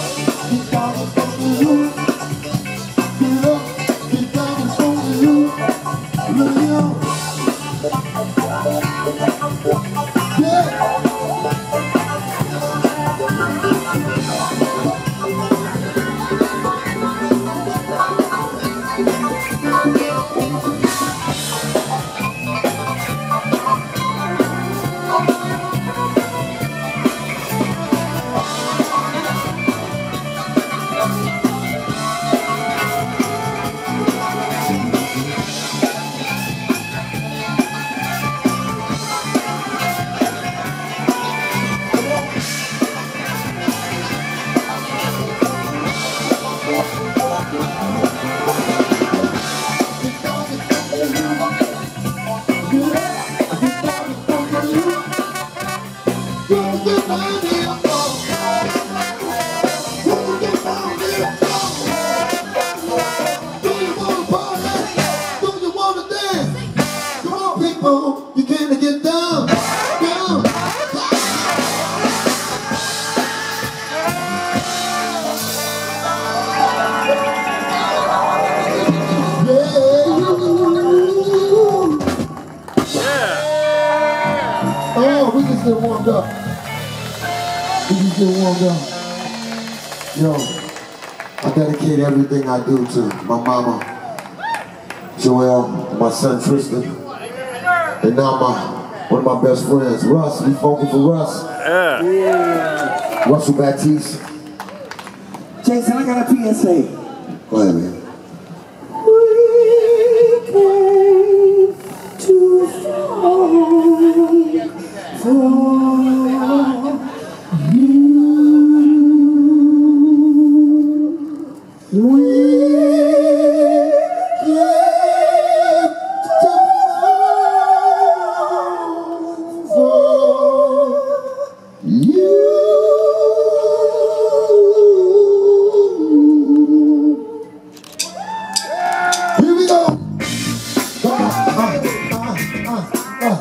Oh, everything I do to my mama, Joelle, my son Tristan, and now my one of my best friends, Russ. We funky for Russ. Yeah. Russell Batiste. Jason, I got a PSA. Go ahead, man.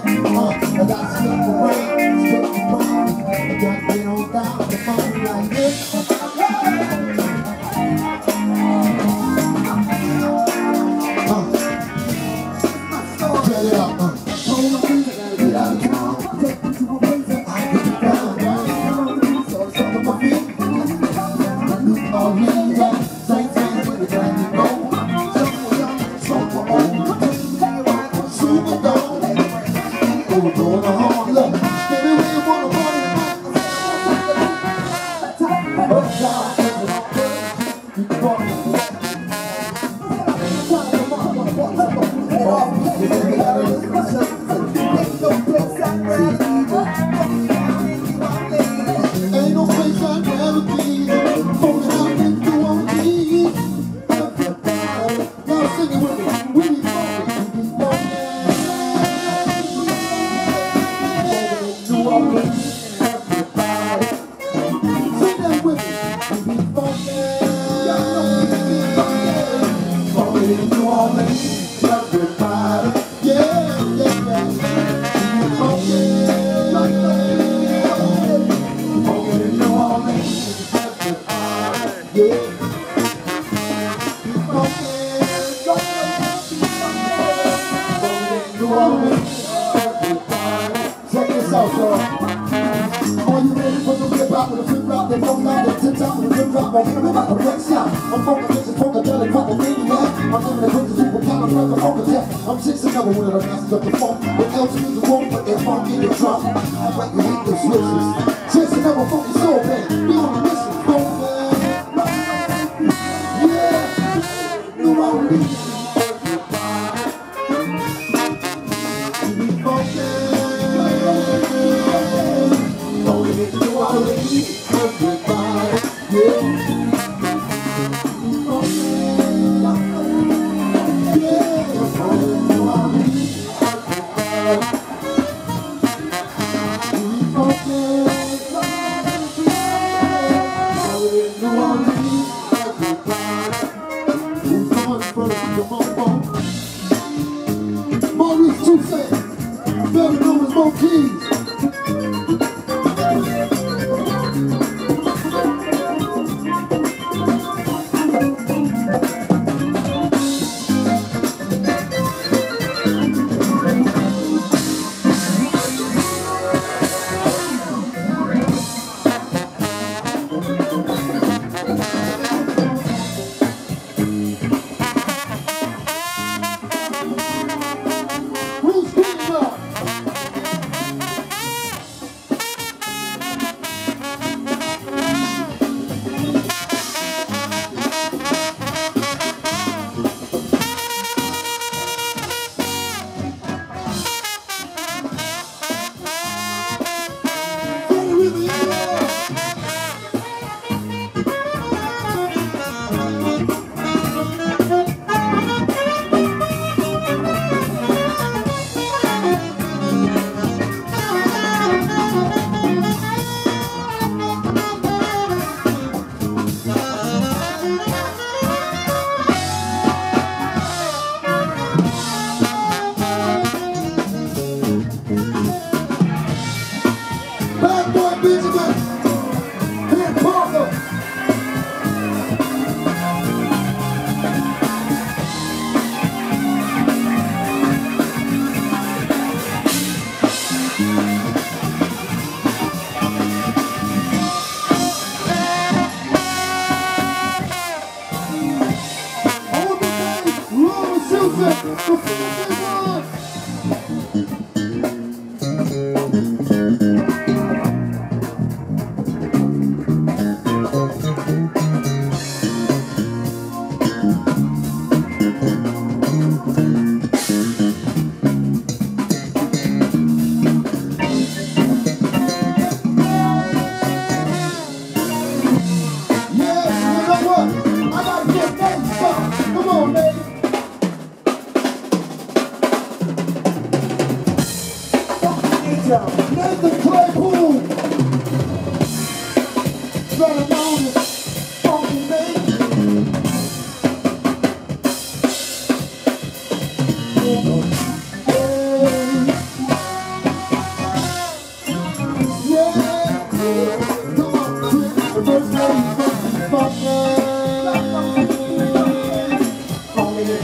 I got stuck around, stuck around. Got down the phone like this. coming. Yeah. I'm focused, it's funkadelic, maniac. I'm living the business, super. I'm six and one of the masters of the funk. With L's to the but they're funky and drunk. You hate those switches. Just another fucking soul pain.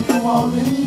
Come on,